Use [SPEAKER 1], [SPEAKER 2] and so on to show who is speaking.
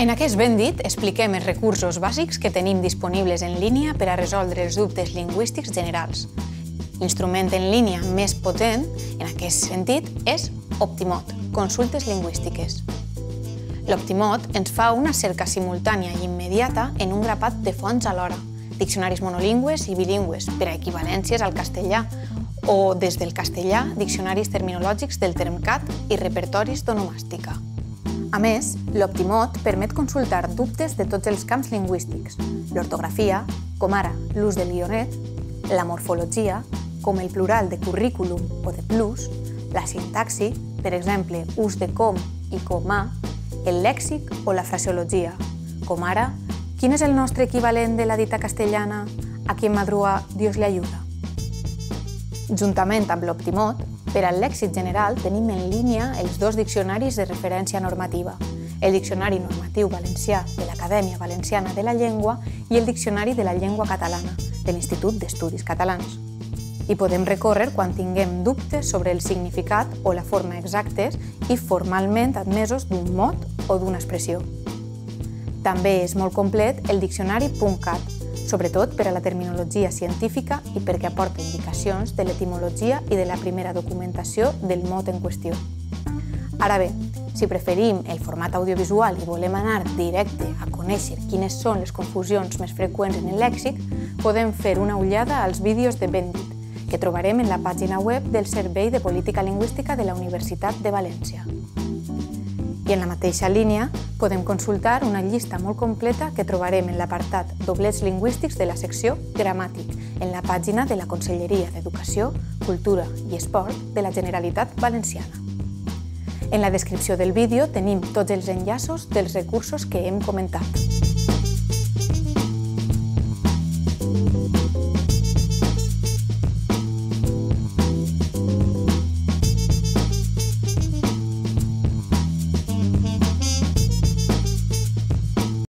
[SPEAKER 1] En aquest ben dit, expliquem els recursos bàsics que tenim disponibles en línia per a resoldre els dubtes lingüístics generals. L'instrument en línia més potent, en aquest sentit, és Optimot, consultes lingüístiques. L'Optimot ens fa una cerca simultània i immediata en un grapat de fonts alhora, diccionaris monolingües i bilingües per a equivalències al castellà o, des del castellà, diccionaris terminològics del termcat i repertoris d'onomàstica. A més, l'Optimot permet consultar dubtes de tots els camps lingüístics, l'ortografia, com ara l'ús del guionet, la morfologia, com el plural de currículum o de plus, la sintaxi, per exemple, ús de com i comà, el lèxic o la fraseologia, com ara quin és el nostre equivalent de la dita castellana a qui en Dios le ayuda. Juntament amb l'Optimot, per al lèxic general tenim en línia els dos diccionaris de referència normativa, el Diccionari Normatiu Valencià de l'Acadèmia Valenciana de la Llengua i el Diccionari de la Llengua Catalana de l'Institut d'Estudis Catalans. Hi podem recórrer quan tinguem dubtes sobre el significat o la forma exactes i formalment admesos d'un mot o d'una expressió. També és molt complet el Diccionari .cat, sobretot per a la terminologia científica i perquè aporta indicacions de l'etimologia i de la primera documentació del mot en qüestió. Ara bé, si preferim el format audiovisual i volem anar directe a conèixer quines són les confusions més freqüents en el lèxic, podem fer una ullada als vídeos de Bendit, que trobarem en la pàgina web del Servei de Política Lingüística de la Universitat de València. I en la mateixa línia podem consultar una llista molt completa que trobarem en l'apartat Doblets lingüístics de la secció Gramàtic, en la pàgina de la Conselleria d'Educació, Cultura i Esport de la Generalitat Valenciana. En la descripció del vídeo tenim tots els enllaços dels recursos que hem comentat.